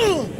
Ooh!